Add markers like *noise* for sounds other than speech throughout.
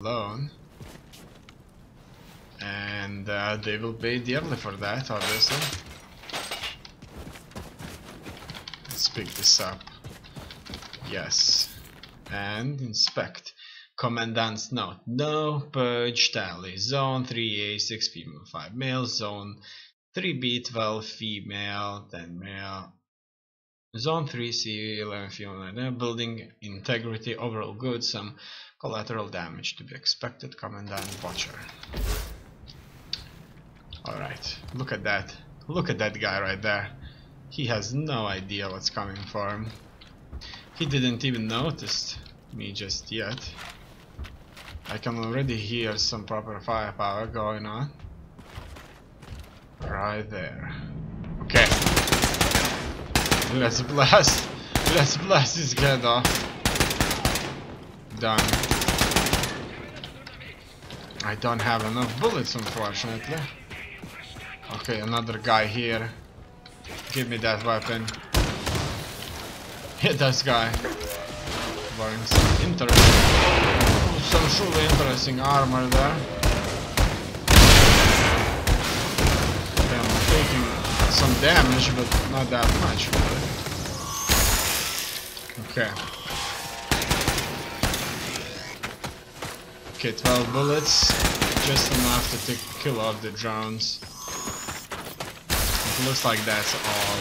alone. And uh, they will pay dearly for that, obviously. Let's pick this up. Yes. And inspect. Commandant's note. No purge tally. Zone 3A, 6 female, 5 male. Zone 3B, 12 female, 10 male. Zone 3C, 11 female. Building integrity, overall good. Some collateral damage to be expected. Commandant Butcher. Alright, look at that. Look at that guy right there. He has no idea what's coming for him. He didn't even notice me just yet. I can already hear some proper firepower going on. Right there. Okay. Let's *laughs* blast. Let's blast his head off. Done. I don't have enough bullets unfortunately. Okay, another guy here. Give me that weapon. Hit this guy. Wearing some interesting some truly interesting armor there. I'm taking some damage, but not that much. Okay. Okay, 12 bullets. Just enough to kill off the drones. It looks like that's all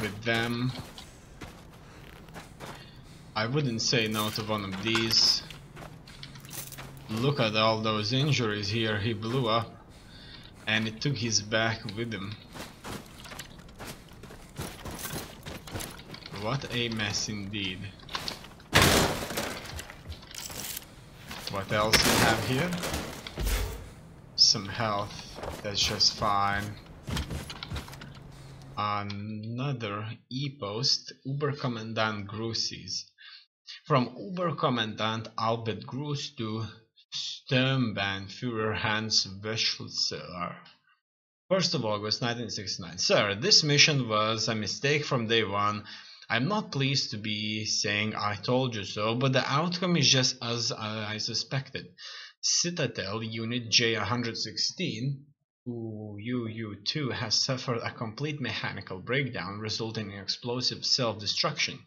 with them. I wouldn't say no to one of these. Look at all those injuries here, he blew up and it took his back with him. What a mess indeed. What else we have here? Some health, that's just fine. Another E-post, Oberkommandant Grusis. From Oberkommandant Albert Gruss to Sturmbannführer Hans Wechsler. 1st of August 1969. Sir, this mission was a mistake from day one. I'm not pleased to be saying I told you so, but the outcome is just as I suspected. Citadel Unit J116 UU2 has suffered a complete mechanical breakdown resulting in explosive self-destruction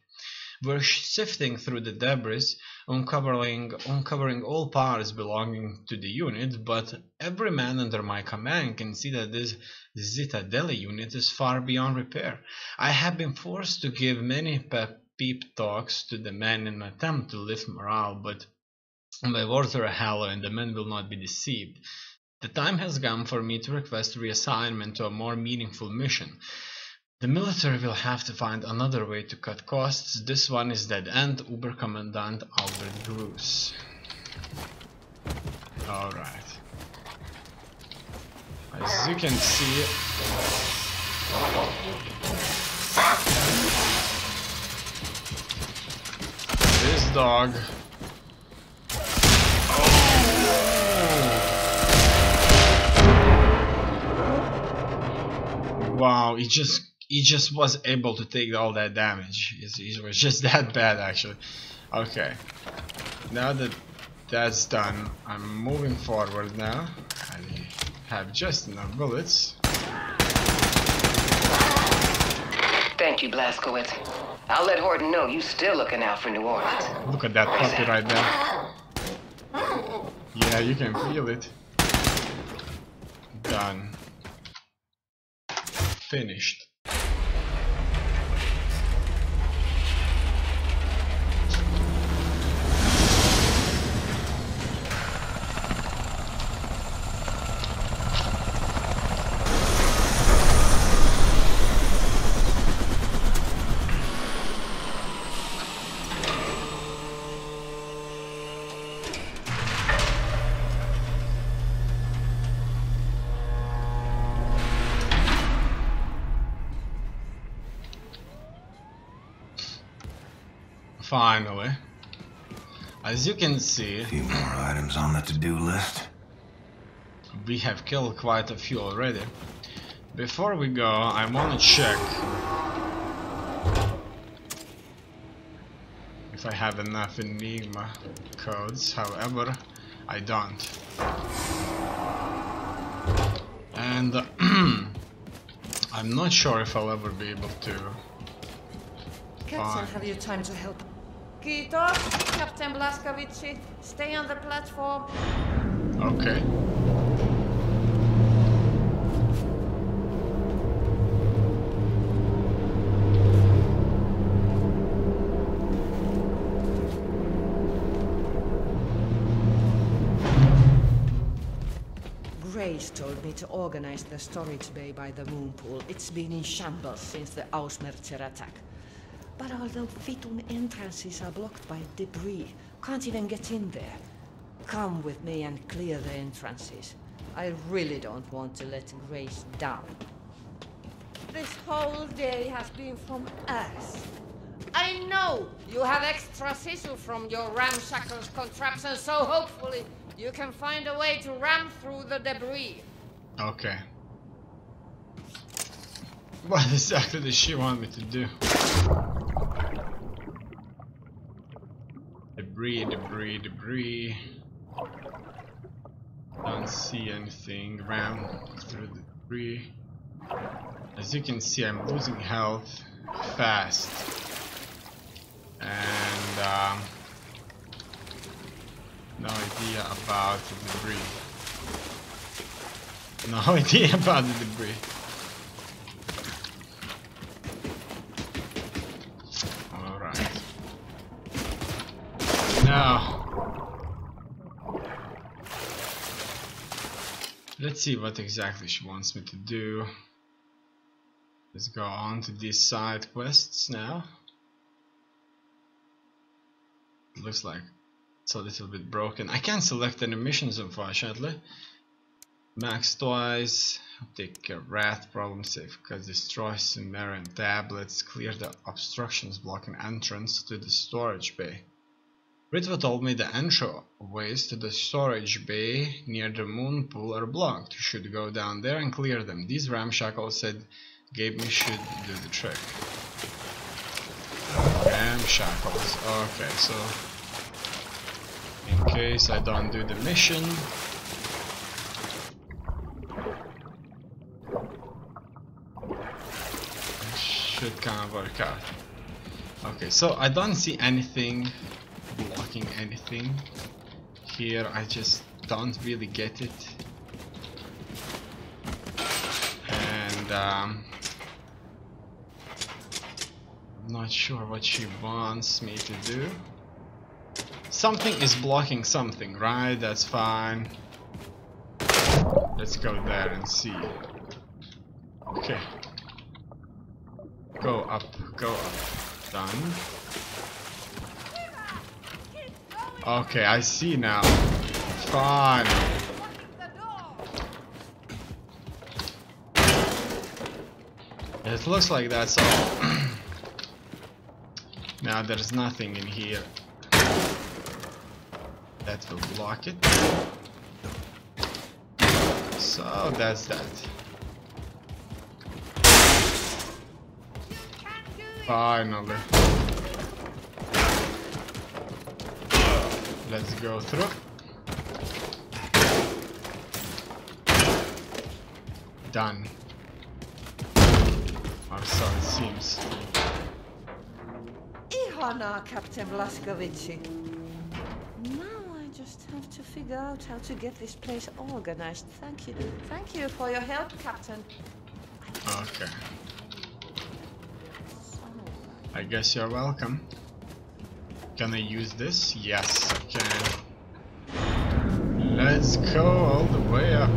were sifting through the debris, uncovering, uncovering all parts belonging to the unit, but every man under my command can see that this Zitadelle unit is far beyond repair. I have been forced to give many pep talks to the men in an attempt to lift morale, but my words are hollow and the men will not be deceived. The time has come for me to request reassignment to a more meaningful mission. The military will have to find another way to cut costs. This one is dead end Oberkommandant Albert Bruce. Alright. As you can see... This dog... Wow, he just he just was able to take all that damage. He was just *laughs* that bad actually. Okay. Now that that's done, I'm moving forward now. I have just enough bullets. Thank you, Blazkowicz. I'll let Horton know you're still looking out for New Orleans. Look at that puppy right there. Yeah, you can feel it. Done. Finished. Finally. As you can see... A few more items on the to-do list. We have killed quite a few already. Before we go, I want to check... if I have enough Enigma codes, however, I don't. And *clears throat* I'm not sure if I'll ever be able to. Captain, have you time to help? Kiitos, Captain Blaskovici. Stay on the platform. Okay. Grace told me to organize the storage bay by the moon pool. It's been in shambles since the Ausmerzer attack. But although Fitun entrances are blocked by debris, can't even get in there. Come with me and clear the entrances. I really don't want to let Grace down. This whole day has been from us. I know you have extra sisu from your ramshackle contraption, so hopefully you can find a way to ram through the debris. Okay. What exactly does she want me to do? Debris, debris, debris. Don't see anything. around through the debris. As you can see, I'm losing health fast. And um, no idea about the debris. *laughs* No idea about the debris. Alright. Now. Let's see what exactly she wants me to do. Let's go on to these side quests now. Looks like it's a little bit broken. I can't select any missions unfortunately. Max twice, take care rat problem safe because destroy Sumerian tablets, clear the obstructions blocking entrance to the storage bay. Ritva told me the entryways to the storage bay near the moon pool are blocked. You should go down there and clear them. These ramshackles said gave me should do the trick. Ramshackles. Okay, so in case I don't do the mission, should kind of work out. Okay, so I don't see anything blocking anything here. I just don't really get it. And um, I'm not sure what she wants me to do. Something is blocking something, right? That's fine. Let's go there and see. Okay. Go up, go up. Done. Okay, I see now. Fine. It looks like that's all. *clears throat* now there's nothing in here. That will block it. So that's that. Finally. Let's go through. Done. Or so it seems. Ihana, Captain Blaskovici. Now I just have to figure out how to get this place organized. Thank you. Thank you for your help, Captain. Okay. I guess you're welcome. Can I use this? Yes, I can. Let's go all the way up.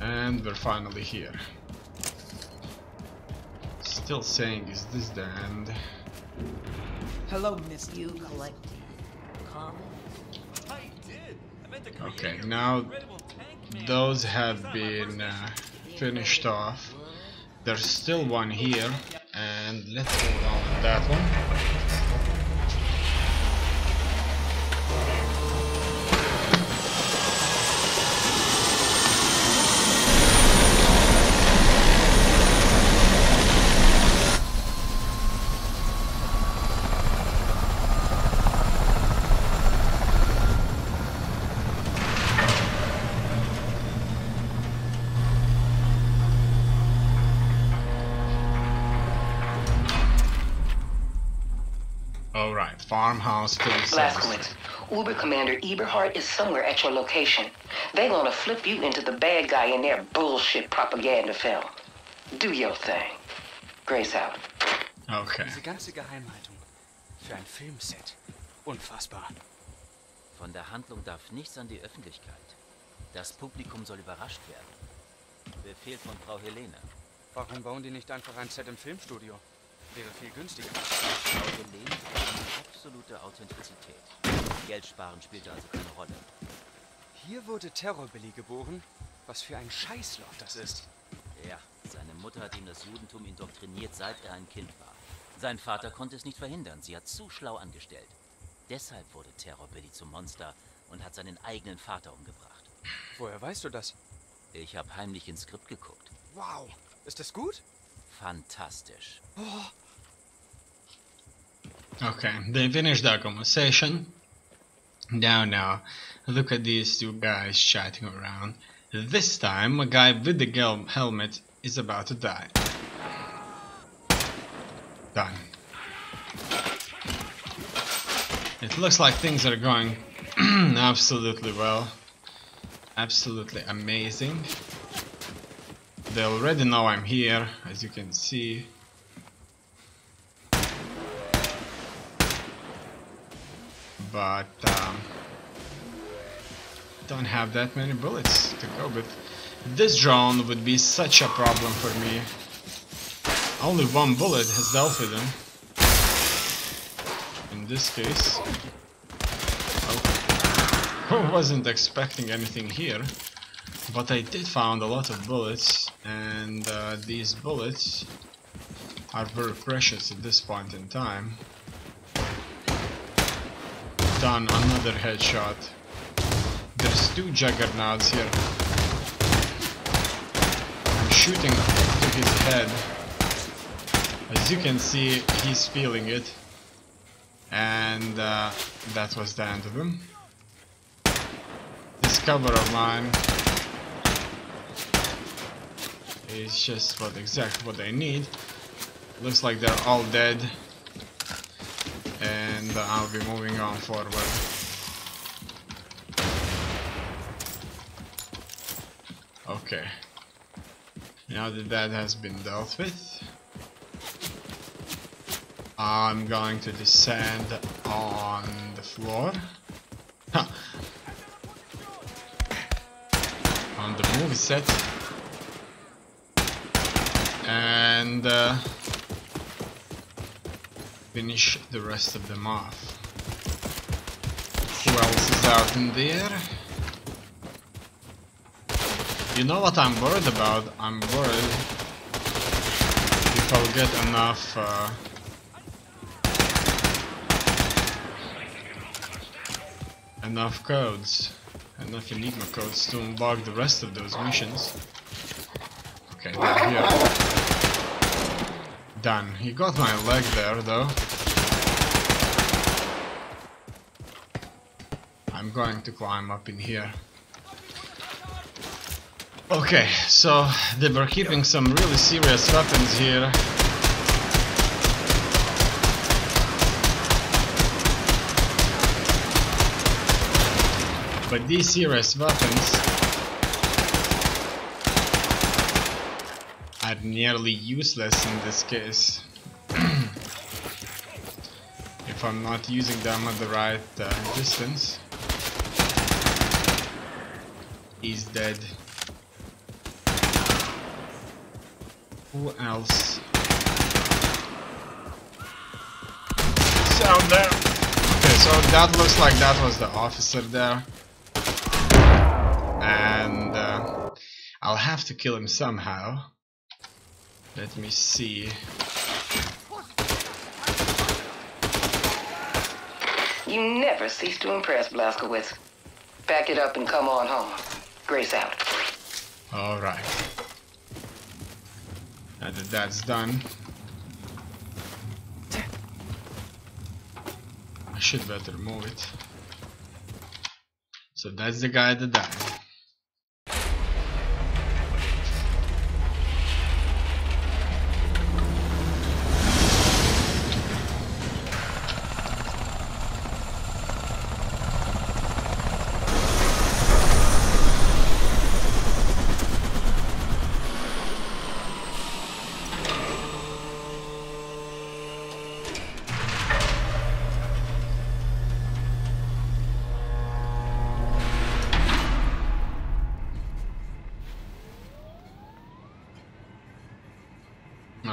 And we're finally here. Still saying, is this the end? Hello, Miss You collecting comments? I did. I meant to Okay, now incredible tank man. those have been uh, finished off. There's still one here, and let's go on that one. Farmhouse field service. Blaskowitz, Uber Commander Eberhardt is somewhere at your location. They gonna flip you into the bad guy in their bullshit propaganda film. Do your thing. Grace out. Okay. Diese ganze Geheimhaltung für ein Filmset. Unfassbar. Von der Handlung darf nichts an die Öffentlichkeit. Das Publikum soll überrascht werden. Befehl von Frau Helene. Warum bauen die nicht einfach ein Set im Filmstudio? Wäre viel günstiger. Eine absolute Authentizität. Geld sparen spielte also keine Rolle. Hier wurde Terror Billy geboren. Was für ein Scheißloch das ist. Ja, seine Mutter hat ihm das Judentum indoktriniert, seit er ein Kind war. Sein Vater konnte es nicht verhindern. Sie hat zu schlau angestellt. Deshalb wurde Terror Billy zum Monster und hat seinen eigenen Vater umgebracht. Woher weißt du das? Ich habe heimlich ins Skript geguckt. Wow. Ist das gut? Fantastisch. Okay, they finished their conversation. Now, now, look at these two guys chatting around. This time, a guy with the gel helmet is about to die. Done. It looks like things are going *clears throat* absolutely well. Absolutely amazing. They already know I'm here, as you can see. But um, don't have that many bullets to go with. This drone would be such a problem for me. Only one bullet has dealt with him. In this case. Oh, *laughs* I wasn't expecting anything here. But I did found a lot of bullets and uh, these bullets are very precious at this point in time done another headshot. There's two juggernauts here. I'm shooting to his head. As you can see, he's feeling it. And uh, that was the end of him. This cover of mine is just what exactly what I need. Looks like they're all dead and I'll be moving on forward. Okay. Now that that has been dealt with, I'm going to descend on the floor. On the movie set. And uh, finish the rest of them off. Who else is out in there? You know what I'm worried about? I'm worried if I'll get enough uh, enough codes, enough Enigma codes to unlock the rest of those missions. Okay, they're here. Done. He got my leg there, though. I'm going to climb up in here. Okay, so they were keeping some really serious weapons here. But these serious weapons are nearly useless in this case. *clears throat* if I'm not using them at the right uh, distance. He's dead. Who else? Down there. Okay, so that looks like that was the officer there. And uh, I'll have to kill him somehow. Let me see. You never cease to impress, Blazkowicz. Pack it up and come on home. Grace out. Alright. Now that that's done, I should better move it. So that's the guy that died.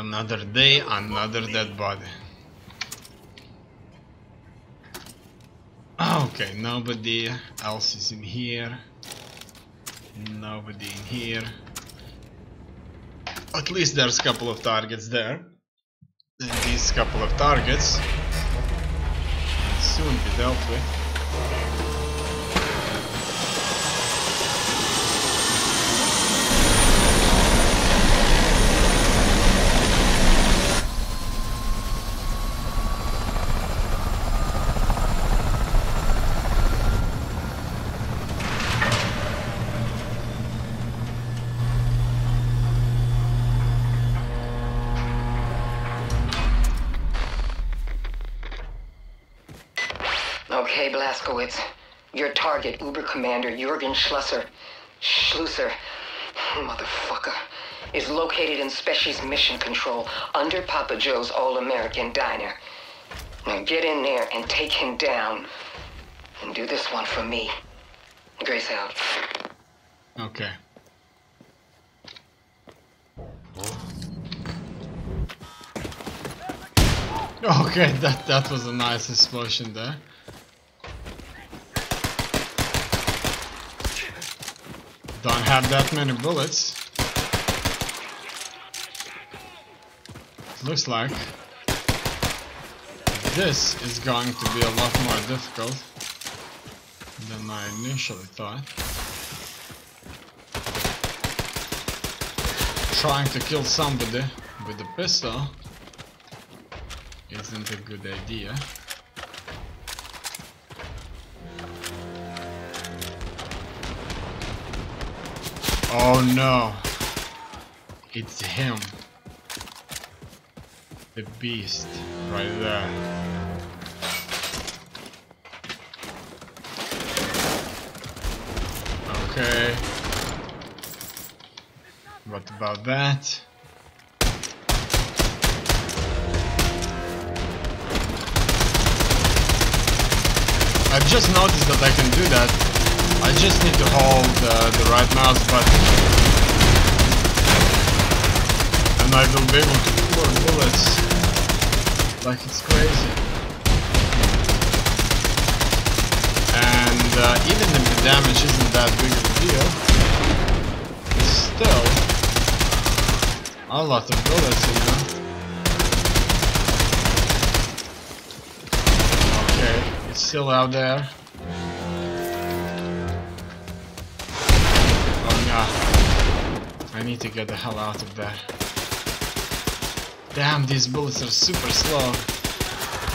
Another day, another dead body. Ah, okay, nobody else is in here. Nobody in here. At least there's a couple of targets there. And these couple of targets will soon be dealt with. Blazkowicz. Your target, Uber Commander Jurgen Schlusser. Schlusser. Motherfucker. Is located in Species Mission Control under Papa Joe's All American Diner. Now get in there and take him down. And do this one for me. Grace out. Okay. Okay, that that was a nice explosion there. Don't have that many bullets. Looks like this is going to be a lot more difficult than I initially thought. Trying to kill somebody with a pistol isn't a good idea. Oh no! It's him. The beast, right there. Okay. What about that? I've just noticed that I can do that. I just need to hold uh, the right mouse button. And I will be able to pour bullets like it's crazy. And uh, even if the damage isn't that big of a deal, it's still a lot of bullets, you know. Okay, it's still out there. I need to get the hell out of there. Damn, these bullets are super slow.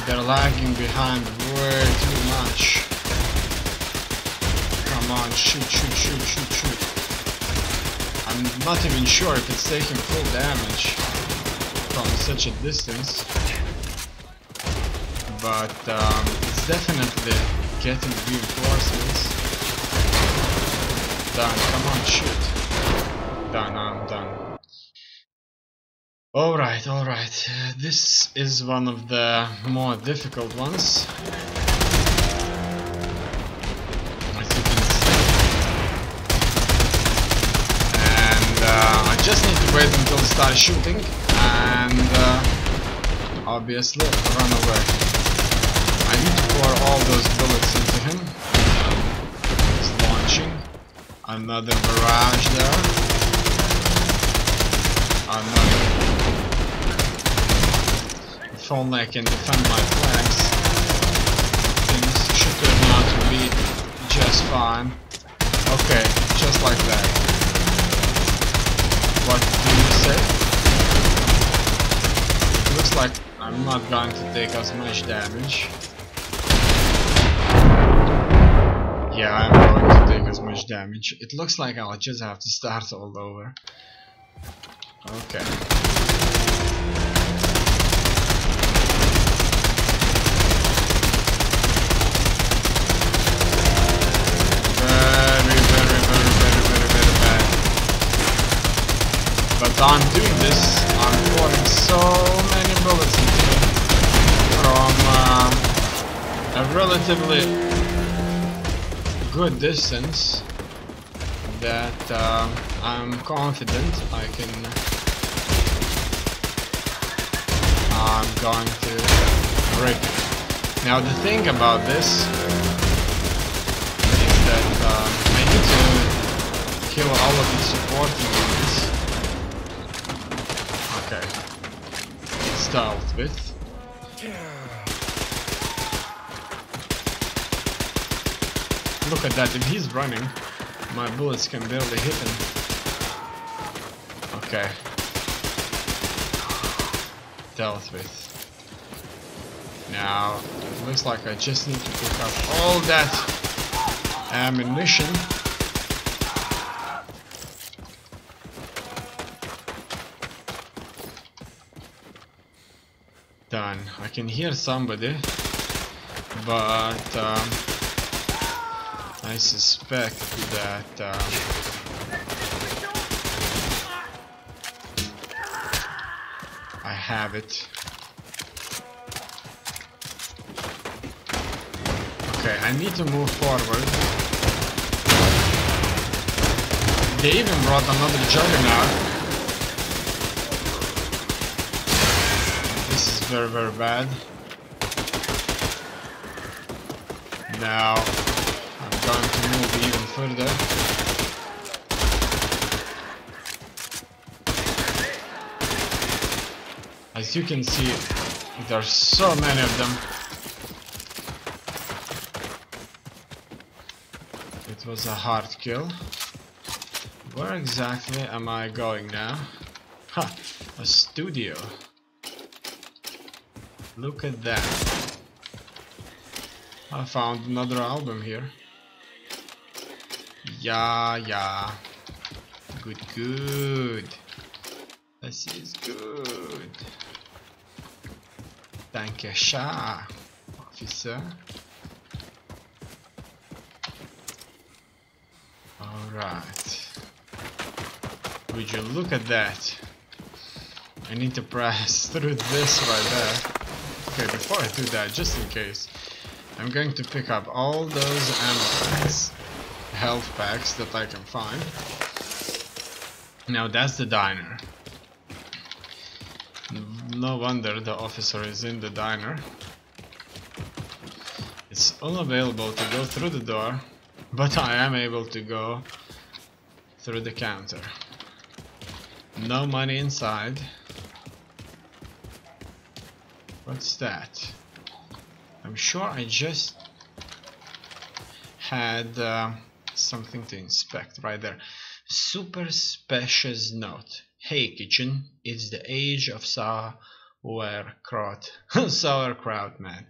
They're lagging behind way too much. Come on, shoot, shoot, shoot, shoot, shoot. I'm not even sure if it's taking full damage from such a distance. But um, it's definitely getting reinforcements. Done, come on, shoot. Done, I'm done. Alright, alright. This is one of the more difficult ones. And uh, I just need to wait until it starts shooting and uh, obviously run away. I need to pour all those bullets into him. He's launching. Another barrage there. Another. If only I can defend my flanks, things should turn out to be just fine. Okay, just like that. What do you say? Looks like I'm not going to take as much damage. Yeah, I'm going to take as much damage. It looks like I'll just have to start all over. Okay. Very, very, very, very, very, very bad. But I'm doing this, I'm pouring so many bullets into it from um, a relatively good distance that um, I'm confident I can I'm going to rip it. Now the thing about this is that um, I need to kill all of the supporting units. Okay. It's dealt with. Look at that, if he's running, my bullets can barely hit him. Okay. Dealt with. Now, it looks like I just need to pick up all that ammunition. Done. I can hear somebody, but um, I suspect that um, have it. Okay, I need to move forward. They even brought another juggernaut. This is very, very bad. Now, I'm going to move even further. As you can see, there are so many of them. It was a hard kill. Where exactly am I going now? Ha! A studio. Look at that. I found another album here. Yeah, yeah. Good, good. This is good. Thank you, Shah, officer. Alright. Would you look at that? I need to press *laughs* through this right there. Okay, before I do that, just in case, I'm going to pick up all those ammo packs, health packs that I can find. Now that's the diner. No wonder the officer is in the diner. It's unavailable to go through the door, but I am able to go through the counter. No money inside. What's that? I'm sure I just had uh, something to inspect right there. Super Spesh's note. Hey kitchen, it's the age of sauerkraut. sauerkraut *laughs* man.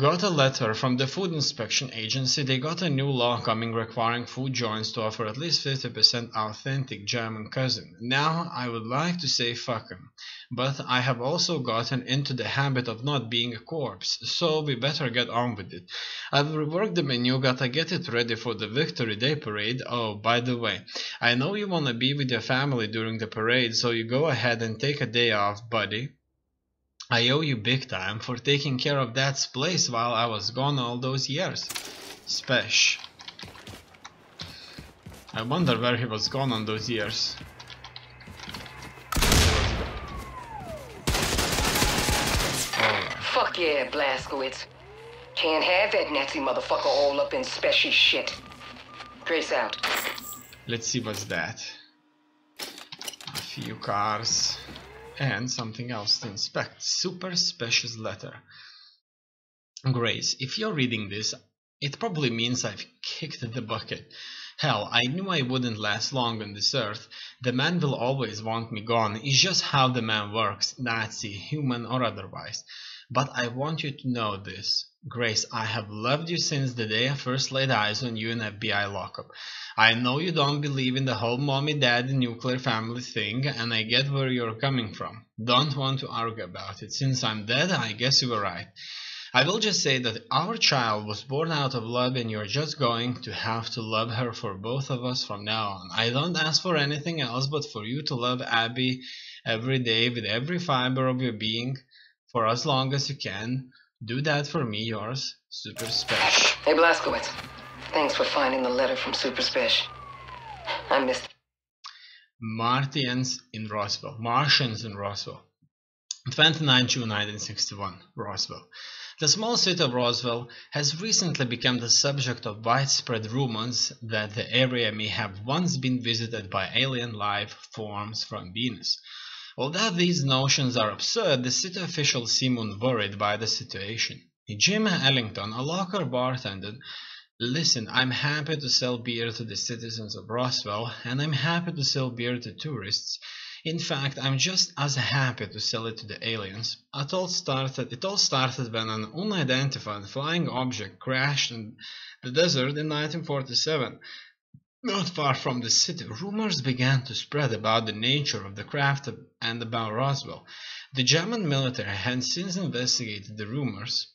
Got a letter from the Food Inspection Agency. They got a new law coming requiring food joints to offer at least 50% authentic German cousin. Now I would like to say fuck 'em, but I have also gotten into the habit of not being a corpse, so we better get on with it. I've reworked the menu, gotta get it ready for the Victory Day parade. Oh, by the way, I know you wanna be with your family during the parade, so you go ahead and take a day off, buddy. I owe you big time for taking care of that place while I was gone all those years. Spesh. I wonder where he was gone on those years. Fuck yeah, Blazkowicz. Can't have that Nazi motherfucker all up in special shit. Grace out. Let's see what's that. A few cars and something else to inspect. Super Spesh's letter. Grace, if you're reading this, it probably means I've kicked the bucket. Hell, I knew I wouldn't last long on this earth. The man will always want me gone. It's just how the man works, Nazi, human or otherwise. But I want you to know this. Grace, I have loved you since the day I first laid eyes on you in FBI lockup. I know you don't believe in the whole mommy daddy nuclear family thing, and I get where you're coming from. Don't want to argue about it. Since I'm dead, I guess you were right. I will just say that our child was born out of love, and you're just going to have to love her for both of us from now on. I don't ask for anything else but for you to love Abby every day with every fiber of your being for as long as you can. Do that for me, yours, Super Spesh. Hey, Blazkowicz. Thanks for finding the letter from Super Spesh. I missed Martians in Roswell. Martians in Roswell. 29 June 1961, Roswell. The small city of Roswell has recently become the subject of widespread rumors that the area may have once been visited by alien life forms from Venus. Although these notions are absurd, the city officials seem unworried by the situation. Jim Ellington, a local bartender, Listen, I'm happy to sell beer to the citizens of Roswell, and I'm happy to sell beer to tourists. In fact, I'm just as happy to sell it to the aliens. It all started, it all started when an unidentified flying object crashed in the desert in 1947. Not far from the city, rumors began to spread about the nature of the craft and about Roswell. The German military had since investigated the rumors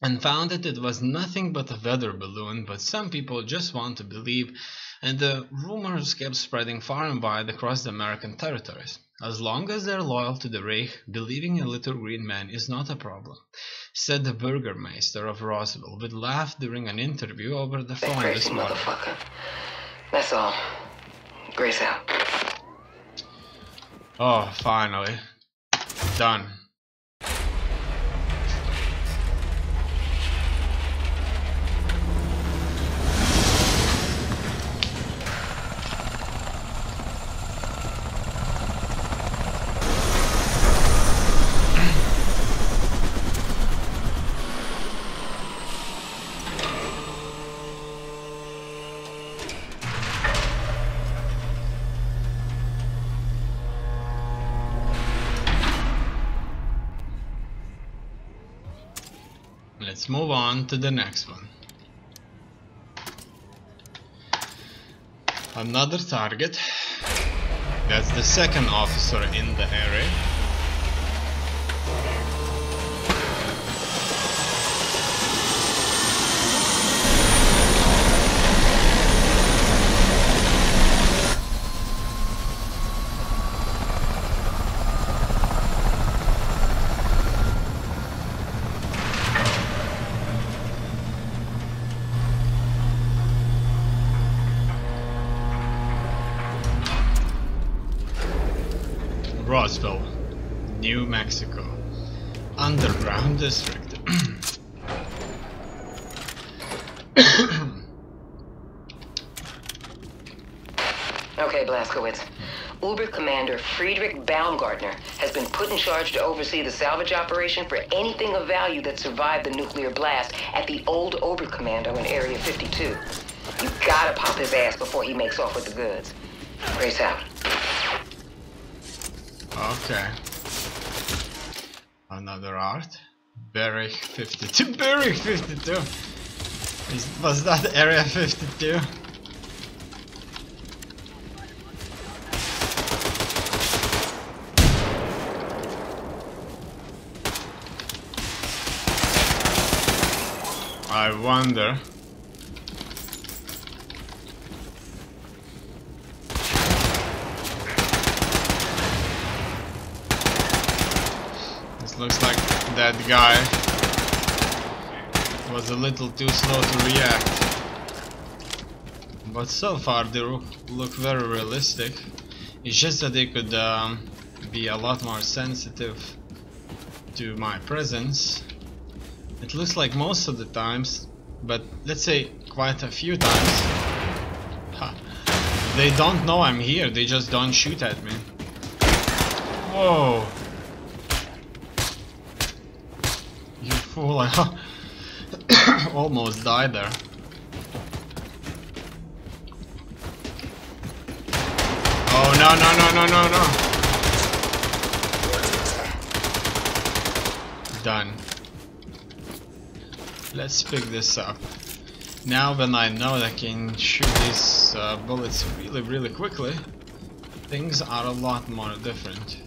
and found that it was nothing but a weather balloon, but some people just want to believe and the rumors kept spreading far and wide across the American territories. As long as they're loyal to the Reich, believing a little green man is not a problem, said the Burgermeister of Roswell with laugh during an interview over the phone this morning. motherfucker. That's all. Grace out. Oh, finally. Done. Let's move on to the next one. Another target. That's the second officer in the area. Roswell, New Mexico. Underground District. Okay, Blazkowicz. Uber Commander Friedrich Baumgartner has been put in charge to oversee the salvage operation for anything of value that survived the nuclear blast at the old Oberkommando in Area 52. You gotta pop his ass before he makes off with the goods. Grace out. Okay. Another art. Berich 52. *laughs* Berich 52! Is, was that Area 52? I wonder. This looks like that guy was a little too slow to react. But so far they look, very realistic. It's just that they could um, be a lot more sensitive to my presence. It looks like most of the times, but let's say quite a few times. Ha. They don't know I'm here, they just don't shoot at me. Whoa. You fool, *laughs* almost died there. Oh no no no no no no! Done. Let's pick this up. Now when I know that I can shoot these uh, bullets really really quickly, things are a lot more different.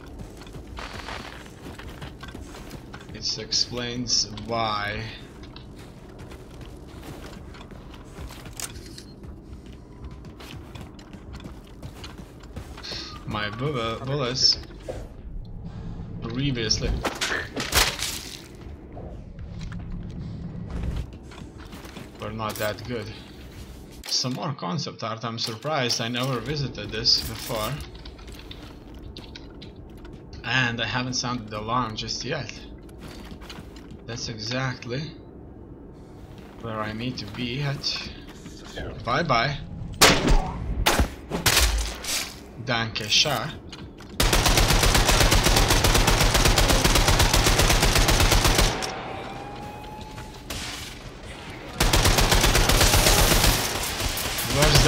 It explains why bullets previously were not that good. Some more concept art, I'm surprised I never visited this before. And I haven't sounded the alarm just yet. That's exactly where I need to be at. Bye bye. Danke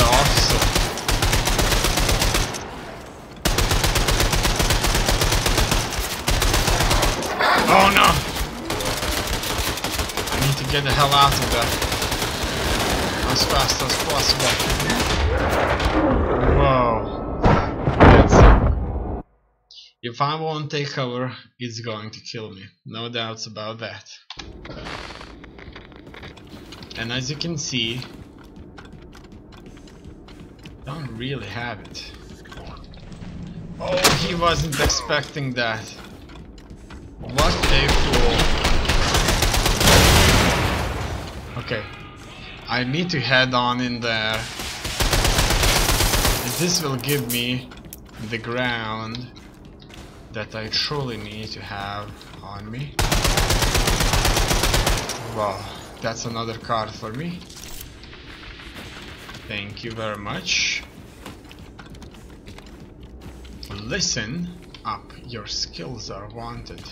officer? Oh no! Need to get the hell out of there as fast as possible. If I won't take cover, it's going to kill me. No doubts about that. And as you can see, don't really have it. Oh, he wasn't expecting that. What a fool. Okay. I need to head on in there. This will give me the ground that I truly need to have on me. Wow, that's another card for me. Thank you very much. Listen up, your skills are wanted.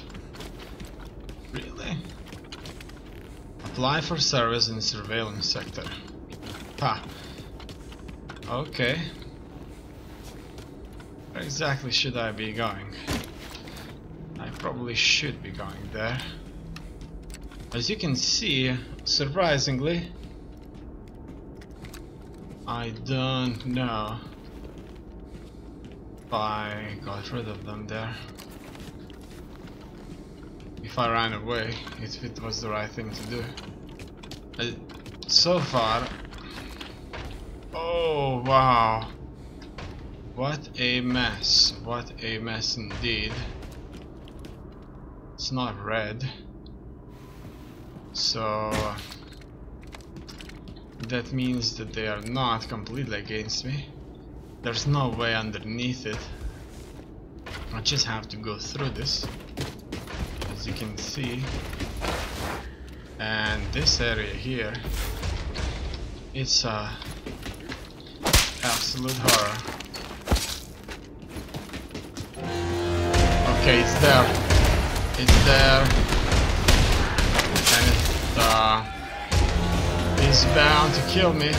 Really? Apply for service in the surveillance sector. Ha. Okay. Where exactly should I be going? Probably should be going there. As you can see, surprisingly, I don't know if I got rid of them there. If I ran away, if it was the right thing to do. Uh, so far... Oh, wow. What a mess. What a mess indeed. It's not red. So... That means that they are not completely against me. There's no way underneath it. I just have to go through this. As you can see. And this area here. It's a absolute horror. Okay, it's there. It's there. And it uh He's bound to kill me.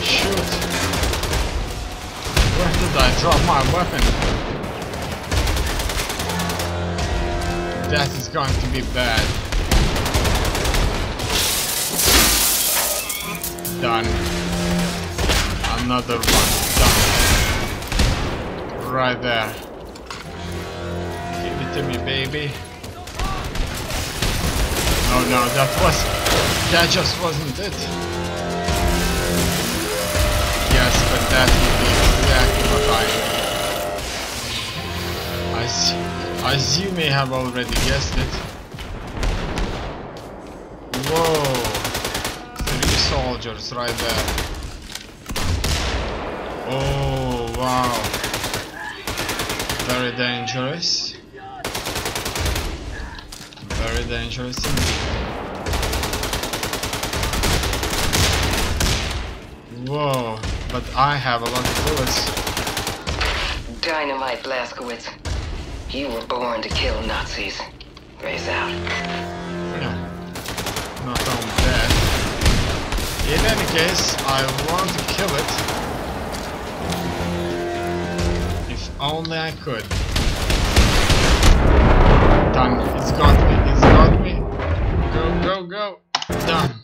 Shoot. Where did I drop my weapon? That is going to be bad. Done. Another one. Right there. Give it to me, baby. Oh no, that was... That just wasn't it. Yes, but that would be exactly what I... As, as you may have already guessed it. Whoa! Three soldiers right there. Oh, wow. Very dangerous. Very dangerous. Whoa, but I have a lot of bullets. Dynamite Blazkowicz. You were born to kill Nazis. Raise out. Yeah. Not only that. In any case, I want to kill it. Only I could. Done. It's got me. It's got me. Go, go, go. Done.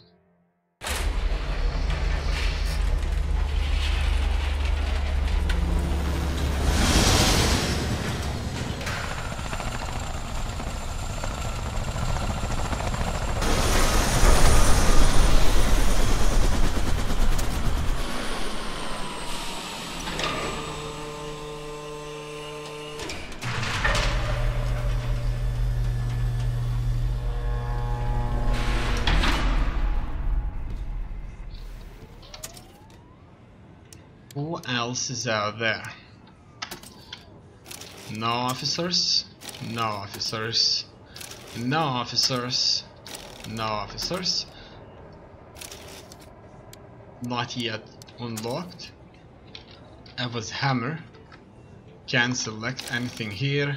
Else is out there? No officers? No officers. No officers. No officers. Not yet unlocked. Eva's hammer. Can't select anything here.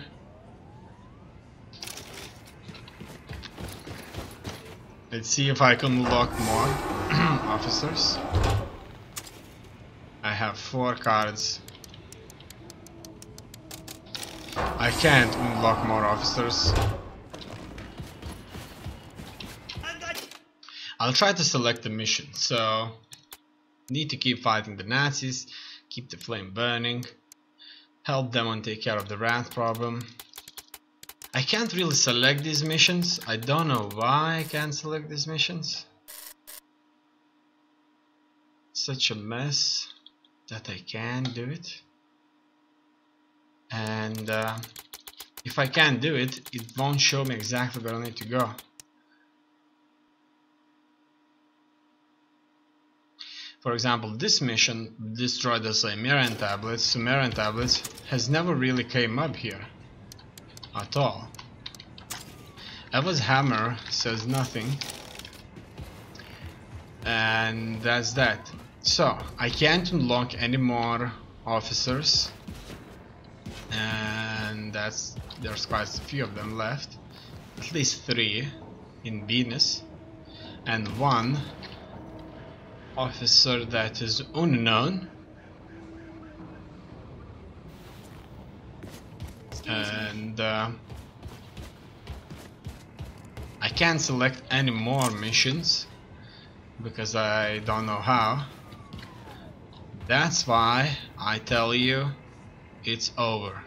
Let's see if I can unlock more *clears throat* officers. Four cards. I can't unlock more officers. I'll try to select the mission, so need to keep fighting the Nazis, keep the flame burning, help them and take care of the rat problem. I can't really select these missions, I don't know why I can't select these missions. Such a mess that I can do it. And uh, if I can't do it, it won't show me exactly where I need to go. For example, this mission, destroy the Sumerian tablets, Sumerian tablets, has never really came up here. At all. Eva's hammer says nothing. And that's that. So, I can't unlock any more officers. And that's there's quite a few of them left. At least three in Venus. And one officer that is unknown. And uh, I can't select any more missions because I don't know how. That's why I tell you it's over.